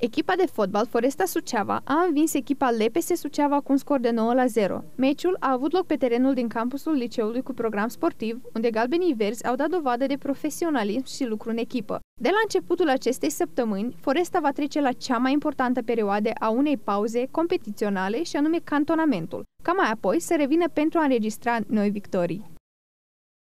Echipa de fotbal Foresta Suceava a învins echipa LPS Suceava cu un scor de 9 la 0. Meciul a avut loc pe terenul din campusul liceului cu program sportiv, unde galbenii verzi au dat dovadă de profesionalism și lucru în echipă. De la începutul acestei săptămâni, Foresta va trece la cea mai importantă perioadă a unei pauze competiționale și anume cantonamentul, ca mai apoi să revină pentru a înregistra noi victorii.